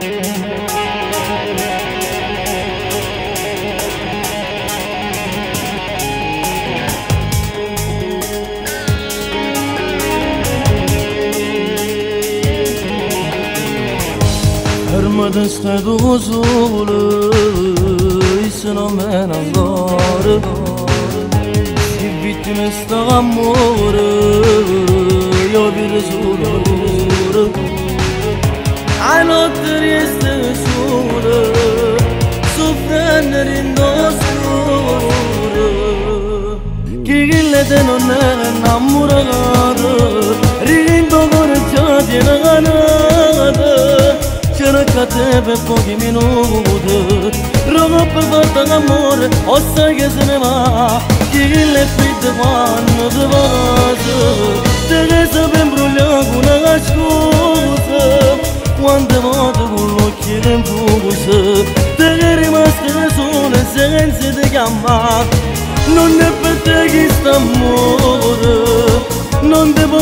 Hermeden stedu huzulu Isino men angore Si vitime sta Kigillede non è innamorare Rindo con ciadiena ganare Cercateve pochi minuti Rogo per volta d'amore Ossa che se ne va Chi le fitte quando te Te Te Non te che sta amore Non ti può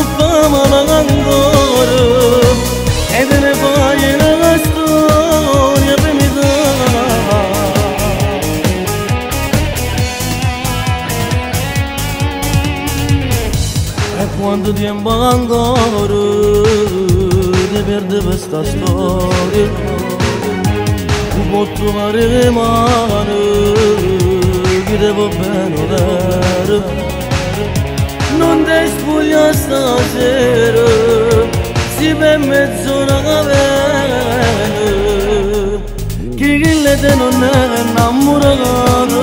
male ancora. E te ne fai una storia per mi dare E quando tempo ancora Ti perde questa storia. Tu puoi trovare le ti va bene vero Non ti spoglia stasera Si per mezz'ora viene Chi che te non è innamorato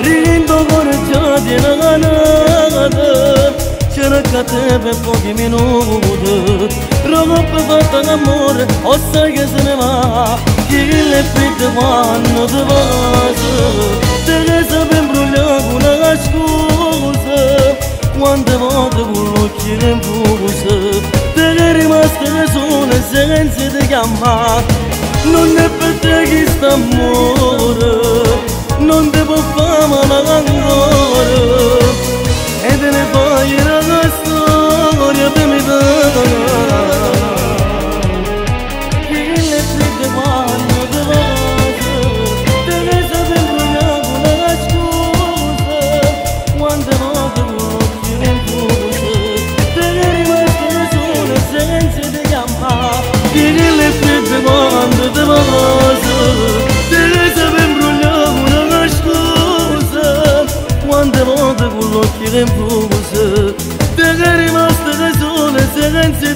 Rindo con già di una ganata Cercate per pochi minuti Rogo per fatta d'amore O sai che se ne va. Chi le fitte quando ti vas Te che sape con l'occhio in fuso Te che rimaste sola senza ti chiamare Non è per te con l'occhio in fuso Te che rimaste da sole senza